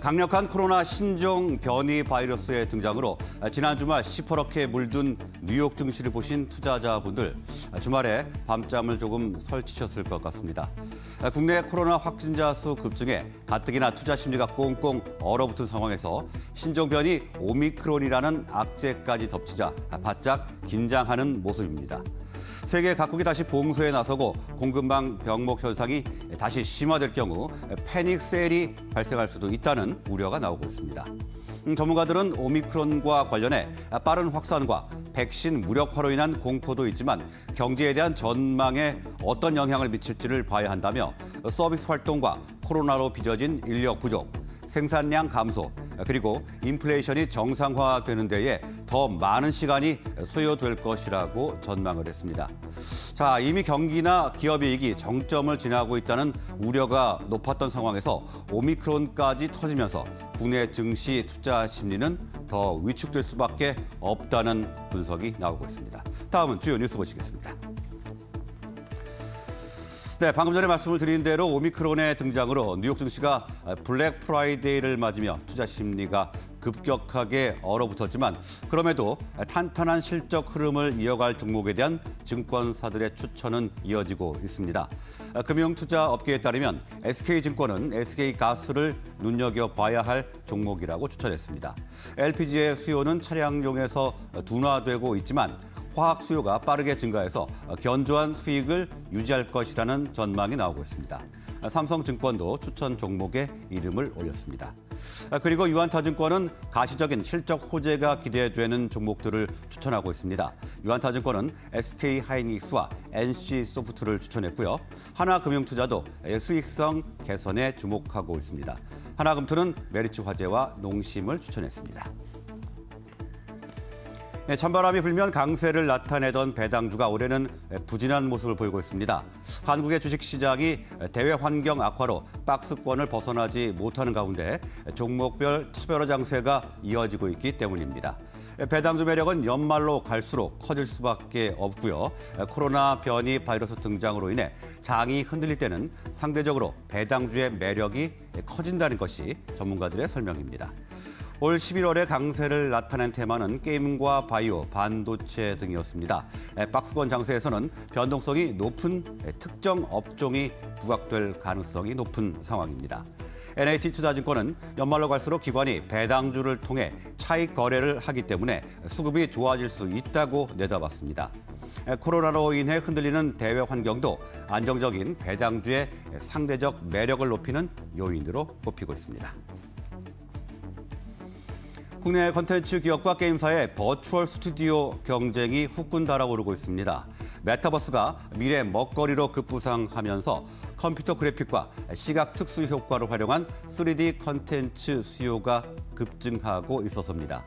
강력한 코로나 신종 변이 바이러스의 등장으로 지난 주말 시퍼렇게 물든 뉴욕 증시를 보신 투자자분들 주말에 밤잠을 조금 설치셨을 것 같습니다. 국내 코로나 확진자 수 급증에 가뜩이나 투자 심리가 꽁꽁 얼어붙은 상황에서 신종 변이 오미크론이라는 악재까지 덮치자 바짝 긴장하는 모습입니다. 세계 각국이 다시 봉쇄에 나서고 공급망 병목 현상이 다시 심화될 경우 패닉 세일이 발생할 수도 있다는 우려가 나오고 있습니다. 음, 전문가들은 오미크론과 관련해 빠른 확산과 백신 무력화로 인한 공포도 있지만 경제에 대한 전망에 어떤 영향을 미칠지를 봐야 한다며 서비스 활동과 코로나로 빚어진 인력 부족, 생산량 감소, 그리고 인플레이션이 정상화되는 데에 더 많은 시간이 소요될 것이라고 전망을 했습니다. 자, 이미 경기나 기업 이익이 정점을 지나고 있다는 우려가 높았던 상황에서 오미크론까지 터지면서 국내 증시 투자 심리는 더 위축될 수밖에 없다는 분석이 나오고 있습니다. 다음은 주요 뉴스 보시겠습니다. 네, 방금 전에 말씀을 드린 대로 오미크론의 등장으로 뉴욕 증시가 블랙 프라이데이를 맞으며 투자 심리가 급격하게 얼어붙었지만 그럼에도 탄탄한 실적 흐름을 이어갈 종목에 대한 증권사들의 추천은 이어지고 있습니다. 금융투자 업계에 따르면 SK증권은 SK가스를 눈여겨봐야 할 종목이라고 추천했습니다. LPG의 수요는 차량용에서 둔화되고 있지만 화학 수요가 빠르게 증가해서 견조한 수익을 유지할 것이라는 전망이 나오고 있습니다. 삼성증권도 추천 종목에 이름을 올렸습니다. 그리고 유한타증권은 가시적인 실적 호재가 기대되는 종목들을 추천하고 있습니다. 유한타증권은 SK하이닉스와 NC소프트를 추천했고요. 하나금융투자도 수익성 개선에 주목하고 있습니다. 하나금투는 메리츠 화재와 농심을 추천했습니다. 네, 찬바람이 불면 강세를 나타내던 배당주가 올해는 부진한 모습을 보이고 있습니다. 한국의 주식시장이 대외 환경 악화로 박스권을 벗어나지 못하는 가운데 종목별 차별화 장세가 이어지고 있기 때문입니다. 배당주 매력은 연말로 갈수록 커질 수밖에 없고요. 코로나 변이 바이러스 등장으로 인해 장이 흔들릴 때는 상대적으로 배당주의 매력이 커진다는 것이 전문가들의 설명입니다. 올 11월에 강세를 나타낸 테마는 게임과 바이오, 반도체 등이었습니다. 박스권 장세에서는 변동성이 높은 특정 업종이 부각될 가능성이 높은 상황입니다. NAT 투자증권은 연말로 갈수록 기관이 배당주를 통해 차익 거래를 하기 때문에 수급이 좋아질 수 있다고 내다봤습니다. 코로나로 인해 흔들리는 대외 환경도 안정적인 배당주의 상대적 매력을 높이는 요인으로 꼽히고 있습니다. 국내 컨텐츠 기업과 게임사의 virtual 스튜디오 경쟁이 후끈 달아오르고 있습니다. 메타버스가 미래 먹거리로 급부상하면서 컴퓨터 그래픽과 시각 특수 효과를 활용한 3D 컨텐츠 수요가 급증하고 있어서입니다.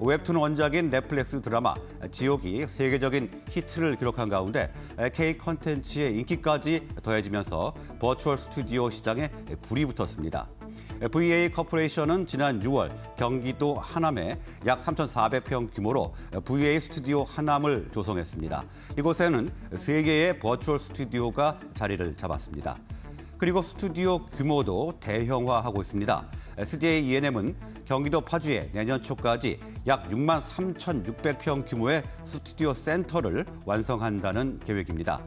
웹툰 원작인 넷플릭스 드라마 지옥이 세계적인 히트를 기록한 가운데 K 컨텐츠의 인기까지 더해지면서 virtual 스튜디오 시장에 불이 붙었습니다. VA 코퍼레이션은 지난 6월 경기도 하남에 약 3,400평 규모로 VA 스튜디오 하남을 조성했습니다. 이곳에는 세개의 virtual 스튜디오가 자리를 잡았습니다. 그리고 스튜디오 규모도 대형화하고 있습니다. CJ ENM은 경기도 파주에 내년 초까지 약 6만 3,600평 규모의 스튜디오 센터를 완성한다는 계획입니다.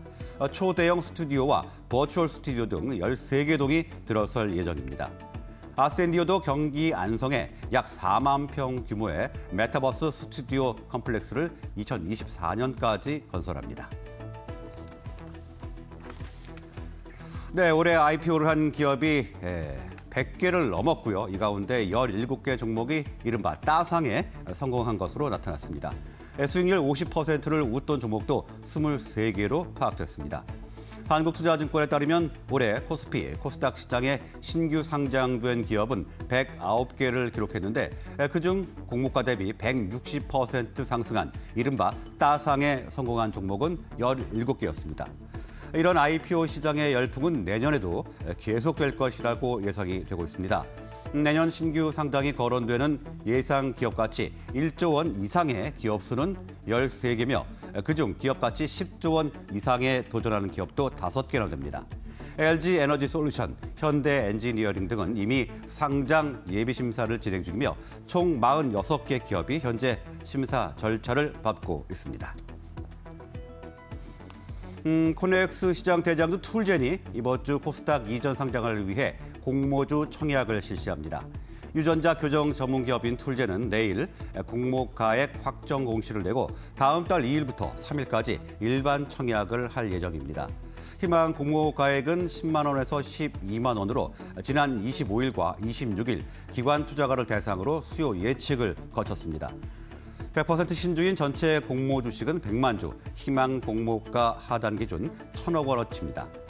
초대형 스튜디오와 virtual 스튜디오 등 13개 동이 들어설 예정입니다. 아센디오도 경기 안성에 약 4만 평 규모의 메타버스 스튜디오 complex를 2024년까지 건설합니다. 네, 올해 IPO를 한 기업이 100개를 넘었고요. 이 가운데 17개 종목이 이른바 따상에 성공한 것으로 나타났습니다. 수익률 50%를 웃돈 종목도 23개로 파악됐습니다. 한국투자증권에 따르면 올해 코스피, 코스닥 시장에 신규 상장된 기업은 109개를 기록했는데 그중 공모가 대비 160% 상승한 이른바 따상에 성공한 종목은 17개였습니다. 이런 IPO 시장의 열풍은 내년에도 계속될 것이라고 예상이 되고 있습니다. 내년 신규 상장이 거론되는 예상 기업 가치 1조 원 이상의 기업 수는 13개며 그중 기업 가치 10조 원 이상에 도전하는 기업도 5개나 됩니다. LG 에너지 솔루션, 현대 엔지니어링 등은 이미 상장 예비 심사를 진행 중이며 총 46개 기업이 현재 심사 절차를 밟고 있습니다. 음, 코넥스 시장 대장주 툴젠이 이번 주 코스닥 이전 상장을 위해 공모주 청약을 실시합니다. 유전자 교정 전문 기업인 툴젠은 내일 공모가액 확정 공시를 내고 다음 달 2일부터 3일까지 일반 청약을 할 예정입니다. 희망 공모가액은 10만 원에서 12만 원으로 지난 25일과 26일 기관 투자가를 대상으로 수요 예측을 거쳤습니다. 100% 신주인 전체 공모 주식은 100만 주, 희망 공모가 하단 기준 1천억 원어치입니다.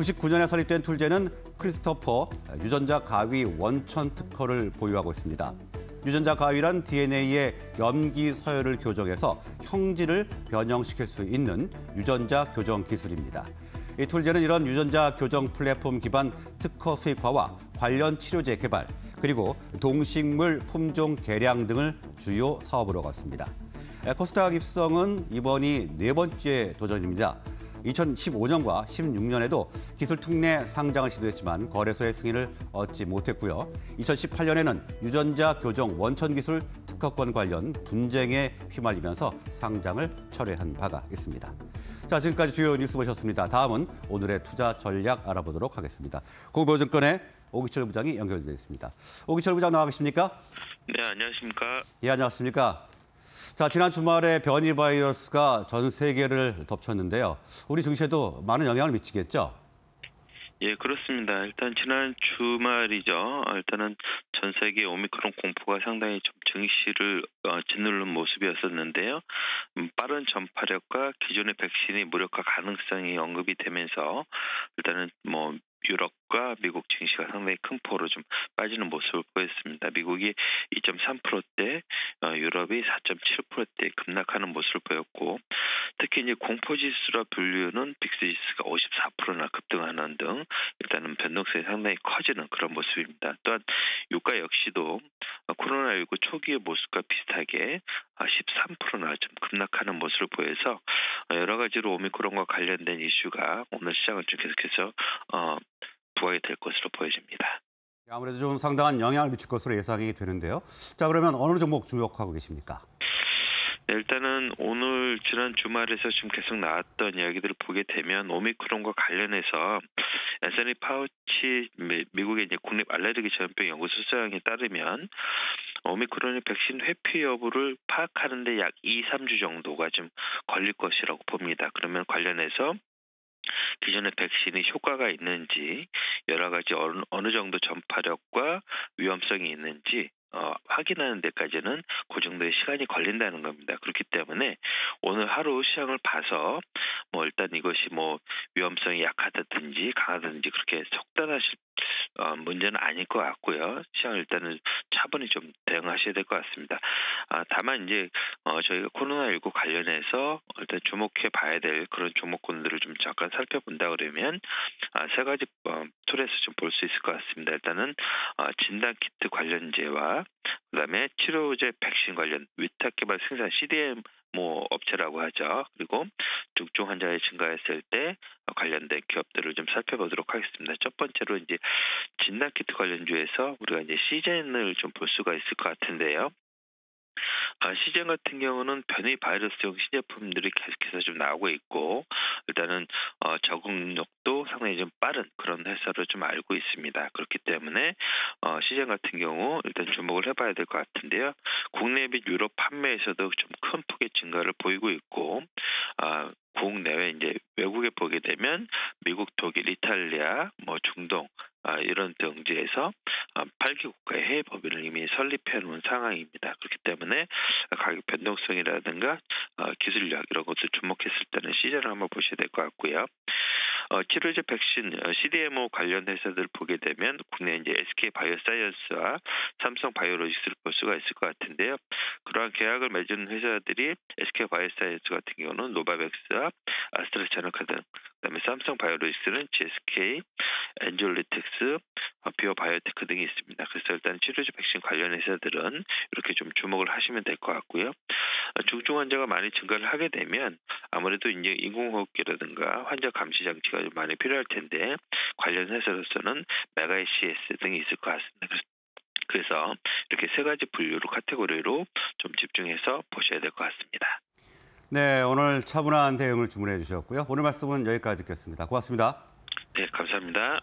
99년에 설립된 툴제는 크리스토퍼 유전자 가위 원천 특허를 보유하고 있습니다. 유전자 가위란 DNA의 염기 서열을 교정해서 형질을 변형시킬 수 있는 유전자 교정 기술입니다. 이 툴제는 이런 유전자 교정 플랫폼 기반 특허 수익화와 관련 치료제 개발, 그리고 동식물 품종 개량 등을 주요 사업으로 갔습니다. 코스닥 입성은 이번이 네 번째 도전입니다. 2015년과 16년에도 기술 특례 상장을 시도했지만 거래소의 승인을 얻지 못했고요. 2018년에는 유전자 교정 원천 기술 특허권 관련 분쟁에 휘말리면서 상장을 철회한 바가 있습니다. 자, 지금까지 주요 뉴스 보셨습니다. 다음은 오늘의 투자 전략 알아보도록 하겠습니다. 공보증권의 오기철 부장이 연결되어 있습니다. 오기철 부장 나와 계십니까? 네, 안녕하십니까? 예, 안녕하십니까? 자, 지난 주말에 변이 바이러스가 전 세계를 덮쳤는데요. 우리 증시에도 많은 영향을 미치겠죠? 예, 그렇습니다. 일단 지난 주말이죠. 일단은 전 세계 오미크론 공포가 상당히 좀 증시를 어, 짓누르는 모습이었었는데요. 음, 빠른 전파력과 기존의 백신이 무력화 가능성이 언급이 되면서 일단은 뭐 유럽과 미국 증시가 상당히 큰 폭으로 좀 빠지는 모습을 보였습니다. 미국이 2.3%대, 어, 유럽이 4.7%대 급락하는 모습을 보였고, 특히 이제 공포지수라 분류는 빅스지수가 54%나 급등하는 등 일단은 변동성이 상당히 커지는 그런 모습입니다. 또한 유가 역시도 코로나19 초기의 모습과 비슷하게 13%나 좀 급락하는 모습을 보여서 여러 가지로 오미크론과 관련된 이슈가 오늘 시장을 좀 계속해서 어, 부각이 될 것으로 보여집니다. 아무래도 좀 상당한 영향을 미칠 것으로 예상이 되는데요. 자 그러면 어느 종목 주목하고 계십니까? 네, 일단은 오늘 지난 주말에서 지금 계속 나왔던 이야기들을 보게 되면 오미크론과 관련해서 앤서니 파우치 미국의 이제 국립 알레르기 전염병 연구소 소장에 따르면 오미크론의 백신 회피 여부를 파악하는데 약 2, 3주 정도가 좀 걸릴 것이라고 봅니다. 그러면 관련해서 기존의 백신이 효과가 있는지 여러 가지 어느, 어느 정도 전파력과 위험성이 있는지 어, 확인하는 데까지는 그 정도의 시간이 걸린다는 겁니다. 그렇기 때문에 오늘 하루 시장을 봐서 뭐 일단 이것이 뭐 위험성이 약하다든지 강하다든지 그렇게 속단하실 어, 문제는 아닐 것 같고요. 시장 일단은 차분히 좀 대응하셔야 될 것 같습니다. 아, 다만 이제 어, 저희가 코로나19 관련해서 일단 주목해 봐야 될 그런 종목군들을 좀 잠깐 살펴본다 그러면 아, 세 가지 어, 툴에서 좀 볼 수 있을 것 같습니다. 일단은 어, 진단 키트 관련제와 그다음에 치료제 백신 관련 위탁 개발 생산 CDM 뭐 업체라고 하죠. 그리고 중증 환자의 증가했을 때 관련된 기업들을 좀 살펴보도록 하겠습니다. 첫 번째로 이제 진단 키트 관련주에서 우리가 이제 시젠을 좀 볼 수가 있을 것 같은데요. 아, 시젠 같은 경우는 변이 바이러스용 신제품들이 계속해서 좀 나오고 있고 일단은 어, 적응력도 상당히 좀 빠른 그런 회사로 좀 알고 있습니다. 그렇기 때문에 어, 시젠 같은 경우 일단 주목을 해봐야 될 것 같은데요. 국내 및 유럽 판매에서도 좀 큰 폭의 증가를 보이고 있고 아, 국내외 이제 외국에 보게 되면 미국, 독일, 이탈리아, 뭐 중동 아, 이런 등지에서 아, 8개 국가의 해외 법인을 이미 설립해 놓은 상황입니다. 그렇기 때문에 가격 변동성이라든가 어, 기술력 이런 것을 주목했을 때는 씨젠을 한번 보셔야 될 것 같고요. 어, 치료제 백신 어, CDMO 관련 회사들 보게 되면 국내 이제 SK 바이오사이언스와 삼성 바이오로직스를 볼 수가 있을 것 같은데요. 그러한 계약을 맺은 회사들이 SK 바이오사이언스 같은 경우는 노바백스와 아스트라제네카 등 그다음에 삼성 바이오로직스는 GSK, 엔졸리틱스, 어, 비어 바이오테크 등이 있습니다. 그래서 일단 치료제 백신 관련 회사들은 이렇게 좀 주목을 하시면 될 것 같고요. 중증 환자가 많이 증가를 하게 되면 아무래도 이제 인공호흡기라든가 환자 감시 장치가 좀 많이 필요할 텐데 관련 회사로서는 메가이CS 등이 있을 것 같습니다. 그래서 이렇게 세 가지 분류로 카테고리로 좀 집중해서 보셔야 될 것 같습니다. 네, 오늘 차분한 대응을 주문해 주셨고요. 오늘 말씀은 여기까지 듣겠습니다. 고맙습니다. 네, 감사합니다.